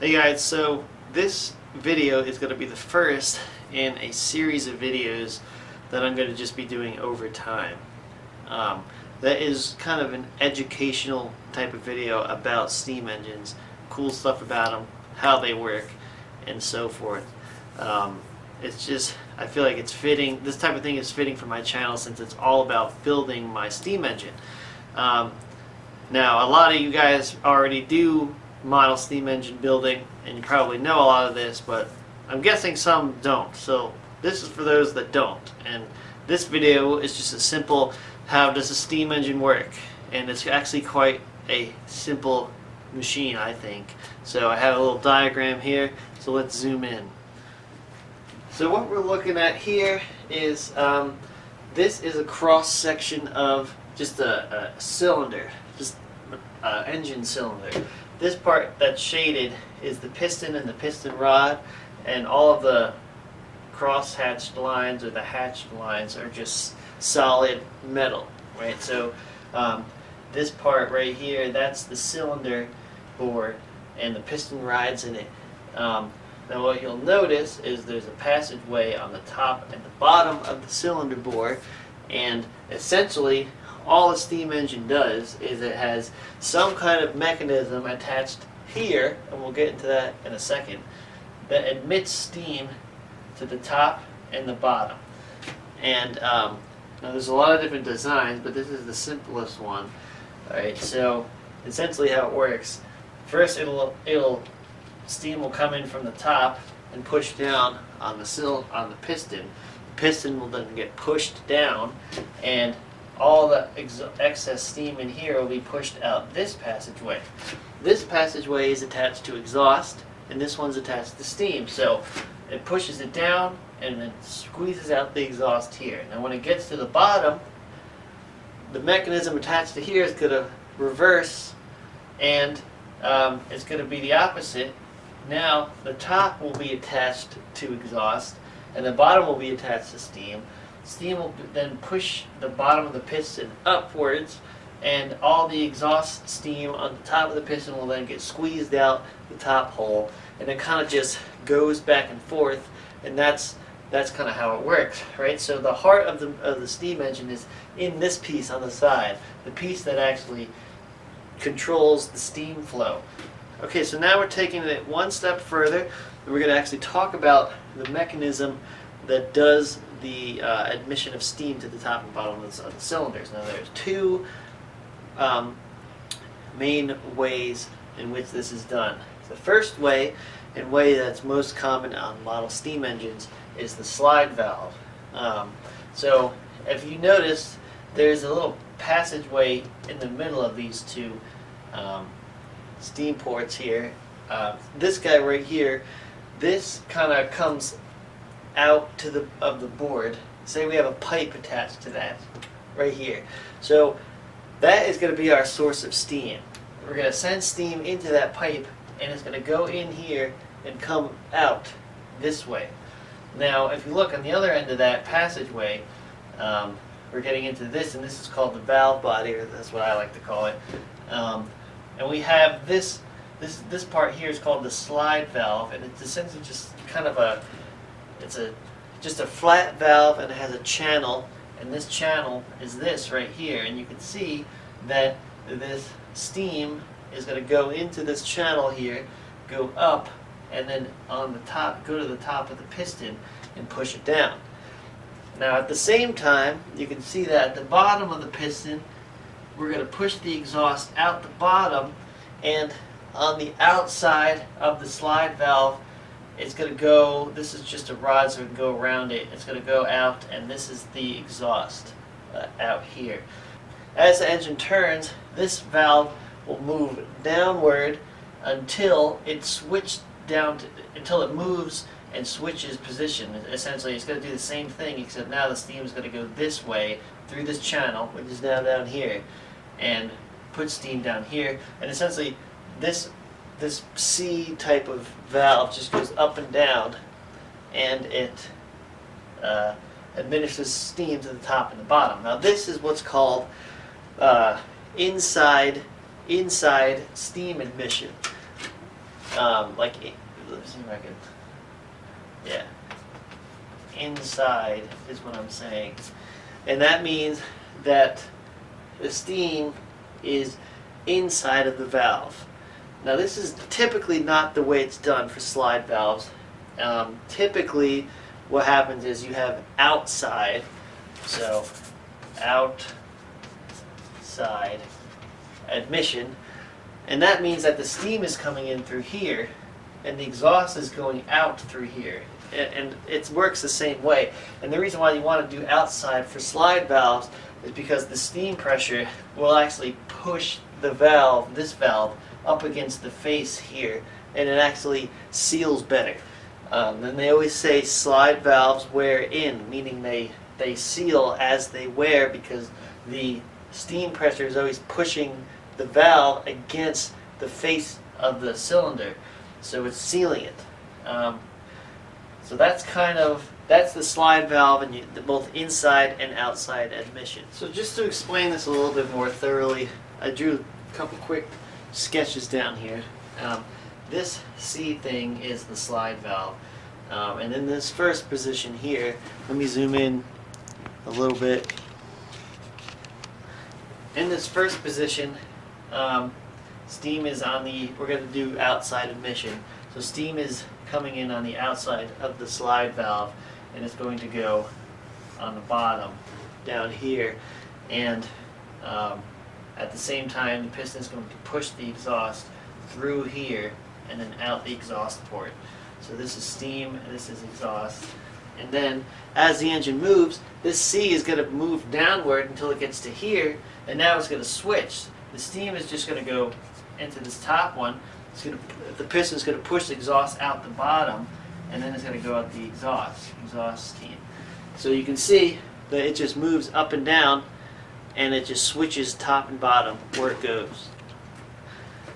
Hey guys, so this video is going to be the first in a series of videos that I'm going to just be doing over time. Um, that is kind of an educational type of video about steam engines, cool stuff about them, how they work, and so forth. Um, it's just, I feel like it's fitting, this type of thing is fitting for my channel since it's all about building my steam engine. Um, now, a lot of you guys already do model steam engine building, and you probably know a lot of this, but I'm guessing some don't. So this is for those that don't. And this video is just a simple, how does a steam engine work? And it's actually quite a simple machine, I think. So I have a little diagram here, so let's zoom in. So what we're looking at here is, um, this is a cross section of just a, a cylinder, just an engine cylinder. This part that's shaded is the piston and the piston rod, and all of the cross-hatched lines or the hatched lines are just solid metal, right? So um, this part right here, that's the cylinder bore, and the piston rides in it. Um, now what you'll notice is there's a passageway on the top and the bottom of the cylinder bore, and essentially all a steam engine does is it has some kind of mechanism attached here, and we'll get into that in a second, that admits steam to the top and the bottom. And um, now there's a lot of different designs, but this is the simplest one. Alright, so essentially how it works, first it'll, it'll, steam will come in from the top and push down on the sill, on the piston. The piston will then get pushed down and all the excess steam in here will be pushed out this passageway. This passageway is attached to exhaust, and this one's attached to steam. So it pushes it down and then squeezes out the exhaust here. Now when it gets to the bottom, the mechanism attached to here is going to reverse, and um, it's going to be the opposite. Now the top will be attached to exhaust, and the bottom will be attached to steam steam will then push the bottom of the piston upwards and all the exhaust steam on the top of the piston will then get squeezed out the top hole and it kind of just goes back and forth and that's that's kind of how it works right? So the heart of the, of the steam engine is in this piece on the side the piece that actually controls the steam flow. Okay so now we're taking it one step further and we're going to actually talk about the mechanism that does the uh, admission of steam to the top and bottom of the, of the cylinders. Now there's two um, main ways in which this is done. The first way, and way that's most common on model steam engines, is the slide valve. Um, so if you notice, there's a little passageway in the middle of these two um, steam ports here. Uh, this guy right here, this kind of comes out to the of the board. Say we have a pipe attached to that right here. So that is going to be our source of steam. We're going to send steam into that pipe and it's going to go in here and come out this way. Now if you look on the other end of that passageway, um, we're getting into this and this is called the valve body, or that's what I like to call it. Um, and we have this, this, this part here is called the slide valve and it's essentially just kind of a it's a just a flat valve and it has a channel and this channel is this right here and you can see that this steam is going to go into this channel here go up and then on the top go to the top of the piston and push it down. Now at the same time you can see that at the bottom of the piston we're going to push the exhaust out the bottom and on the outside of the slide valve it's going to go, this is just a rod so we can go around it. It's going to go out and this is the exhaust uh, out here. As the engine turns, this valve will move downward until it switches down, to, until it moves and switches position. Essentially, it's going to do the same thing, except now the steam is going to go this way through this channel, which is now down here, and put steam down here. And essentially, this this C type of valve just goes up and down and it uh, administers steam to the top and the bottom. Now this is what's called uh, inside inside steam admission. Um, like, let's see if I can, yeah. Inside is what I'm saying. And that means that the steam is inside of the valve. Now this is typically not the way it's done for slide valves. Um, typically what happens is you have outside, so outside admission, and that means that the steam is coming in through here and the exhaust is going out through here. And, and it works the same way. And the reason why you want to do outside for slide valves is because the steam pressure will actually push the valve, this valve, up against the face here, and it actually seals better. Um, they always say slide valves wear in, meaning they, they seal as they wear because the steam pressure is always pushing the valve against the face of the cylinder. So it's sealing it. Um, so that's kind of, that's the slide valve and you, the, both inside and outside admission. So just to explain this a little bit more thoroughly, I drew a couple quick sketches down here. Um, this C thing is the slide valve. Um, and in this first position here, let me zoom in a little bit. In this first position, um, steam is on the, we're going to do outside admission. So steam is coming in on the outside of the slide valve and it's going to go on the bottom down here. And um, at the same time, the piston is going to push the exhaust through here and then out the exhaust port. So this is steam this is exhaust. And then as the engine moves, this C is going to move downward until it gets to here, and now it's going to switch. The steam is just going to go into this top one. It's going to, the piston is going to push the exhaust out the bottom, and then it's going to go out the exhaust, exhaust steam. So you can see that it just moves up and down and it just switches top and bottom where it goes.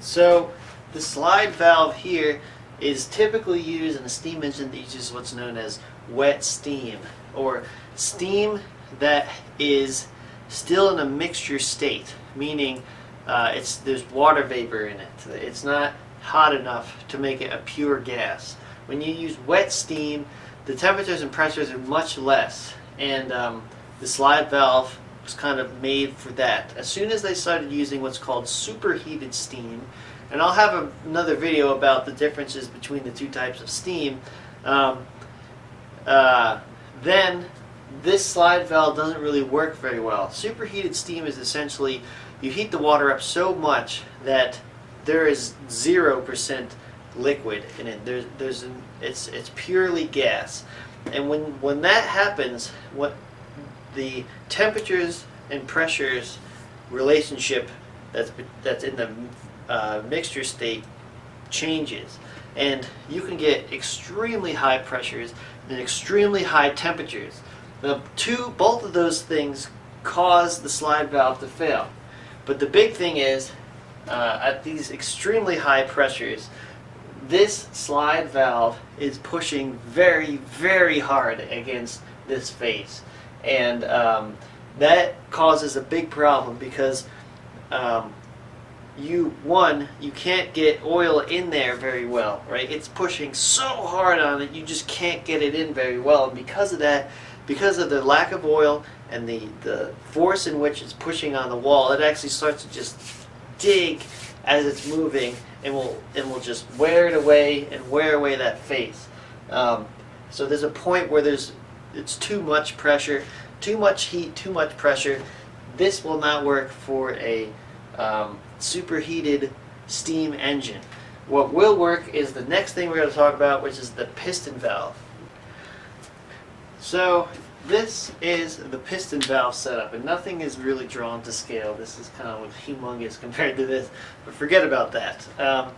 So the slide valve here is typically used in a steam engine that uses what's known as wet steam or steam that is still in a mixture state, meaning uh, it's there's water vapor in it. It's not hot enough to make it a pure gas. When you use wet steam, the temperatures and pressures are much less, and um, the slide valve was kind of made for that. As soon as they started using what's called superheated steam, and I'll have a, another video about the differences between the two types of steam, um, uh, then this slide valve doesn't really work very well. Superheated steam is essentially you heat the water up so much that there is 0% liquid in it. There's, there's an, it's, it's purely gas. And when, when that happens, what the temperatures and pressures relationship that's, that's in the uh, mixture state changes. And you can get extremely high pressures and extremely high temperatures. Now, two, both of those things cause the slide valve to fail. But the big thing is, uh, at these extremely high pressures, this slide valve is pushing very, very hard against this face. And um, that causes a big problem because um, you, one, you can't get oil in there very well, right? It's pushing so hard on it, you just can't get it in very well. And because of that, because of the lack of oil and the, the force in which it's pushing on the wall, it actually starts to just dig as it's moving and will, and will just wear it away and wear away that face. Um, so there's a point where there's it's too much pressure, too much heat, too much pressure. This will not work for a um, superheated steam engine. What will work is the next thing we're going to talk about, which is the piston valve. So this is the piston valve setup, and nothing is really drawn to scale. This is kind of humongous compared to this, but forget about that. Um,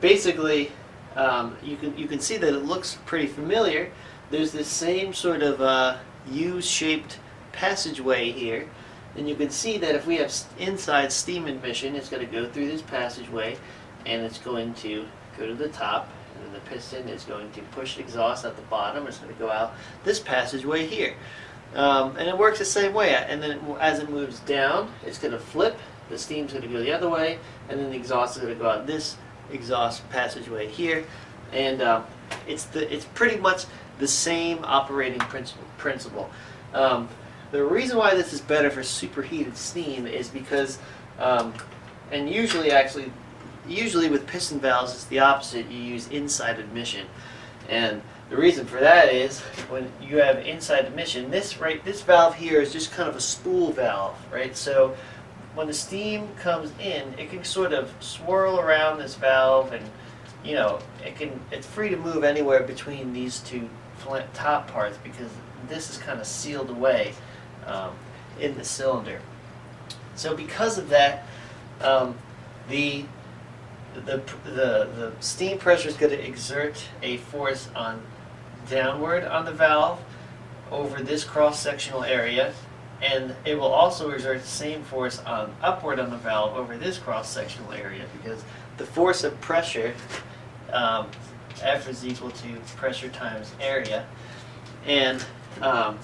basically, um, you can you can see that it looks pretty familiar. There's this same sort of uh, U-shaped passageway here, and you can see that if we have inside steam admission, it's going to go through this passageway, and it's going to go to the top, and then the piston is going to push exhaust at the bottom. It's going to go out this passageway here. Um, and it works the same way. And then as it moves down, it's going to flip. The steam's going to go the other way, and then the exhaust is going to go out this exhaust passageway here, and um, it's the it's pretty much the same operating principle. principle. Um, the reason why this is better for superheated steam is because, um, and usually actually, usually with piston valves it's the opposite. You use inside admission, and the reason for that is when you have inside admission, this right this valve here is just kind of a spool valve, right? So when the steam comes in, it can sort of swirl around this valve and you know, it can it's free to move anywhere between these two top parts because this is kind of sealed away um, in the cylinder. So because of that, um, the, the, the, the steam pressure is going to exert a force on downward on the valve over this cross-sectional area and it will also exert the same force on upward on the valve over this cross-sectional area because the force of pressure um, F is equal to pressure times area and um,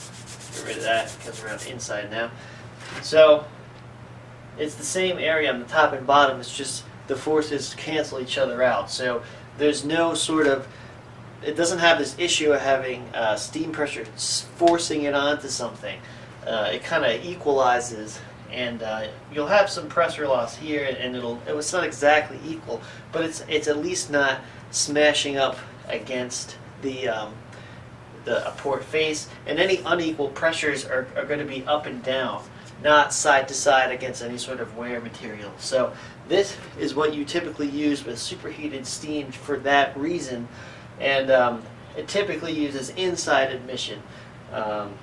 get rid of that because we're on the inside now. So it's the same area on the top and bottom. It's just the forces cancel each other out. So there's no sort of it doesn't have this issue of having uh, steam pressure forcing it onto something. Uh, it kind of equalizes, and uh, you'll have some pressure loss here, and it'll it's not exactly equal, but it's it's at least not smashing up against the um, the port face, and any unequal pressures are, are going to be up and down, not side to side against any sort of wear material. So this is what you typically use with superheated steam for that reason, and um, it typically uses inside admission. Um,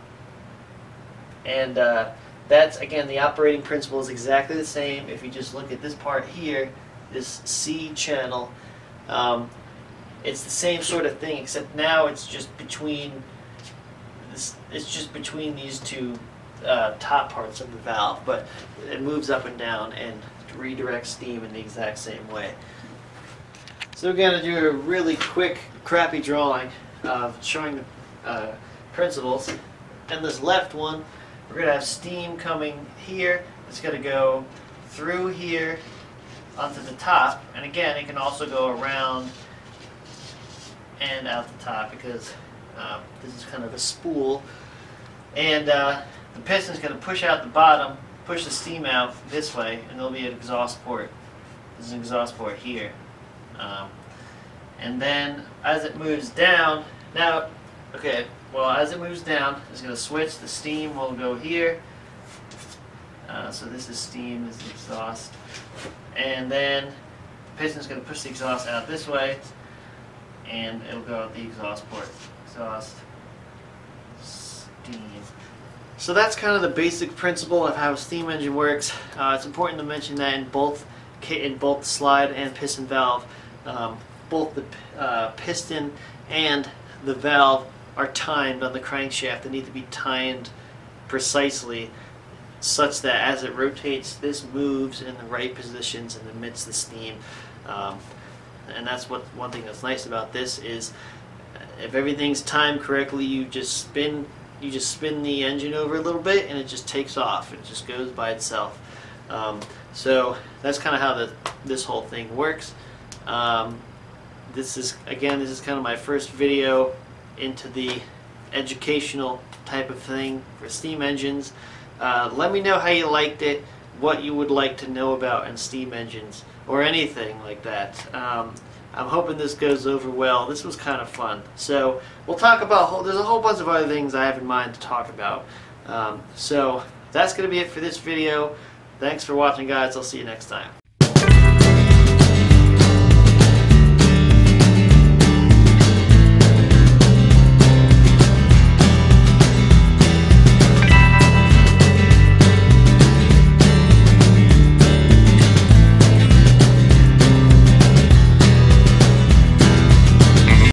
and uh, that's, again, the operating principle is exactly the same. If you just look at this part here, this C channel, um, it's the same sort of thing, except now it's just between this, it's just between these two uh, top parts of the valve, but it moves up and down and redirects steam in the exact same way. So we're going to do a really quick, crappy drawing of showing the uh, principles. And this left one, we're going to have steam coming here. It's going to go through here onto the top. And again, it can also go around and out the top because um, this is kind of a spool. And uh, the piston is going to push out the bottom, push the steam out this way, and there'll be an exhaust port. There's an exhaust port here. Um, and then as it moves down, now, okay, well as it moves down, it's going to switch. The steam will go here. Uh, so this is steam, this is exhaust. And then the piston is going to push the exhaust out this way and it'll go out the exhaust port. Exhaust, steam. So that's kind of the basic principle of how a steam engine works. Uh, it's important to mention that in both in both slide and piston valve, um, both the uh, piston and the valve are timed on the crankshaft. They need to be timed precisely such that as it rotates, this moves in the right positions and emits the steam. Um, and that's what one thing that's nice about this is if everything's timed correctly you just spin you just spin the engine over a little bit and it just takes off it just goes by itself um, so that's kind of how the, this whole thing works um, this is again this is kind of my first video into the educational type of thing for steam engines uh, let me know how you liked it what you would like to know about in steam engines or anything like that. Um, I'm hoping this goes over well. This was kind of fun. So we'll talk about, there's a whole bunch of other things I have in mind to talk about. Um, so that's going to be it for this video. Thanks for watching guys. I'll see you next time.